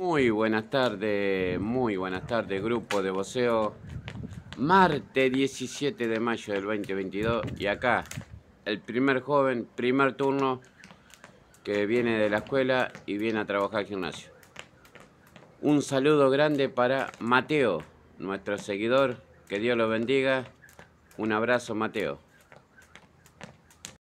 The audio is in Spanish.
Muy buenas tardes, muy buenas tardes, grupo de voceo. Martes 17 de mayo del 2022 y acá el primer joven, primer turno que viene de la escuela y viene a trabajar al gimnasio. Un saludo grande para Mateo, nuestro seguidor, que Dios lo bendiga. Un abrazo Mateo.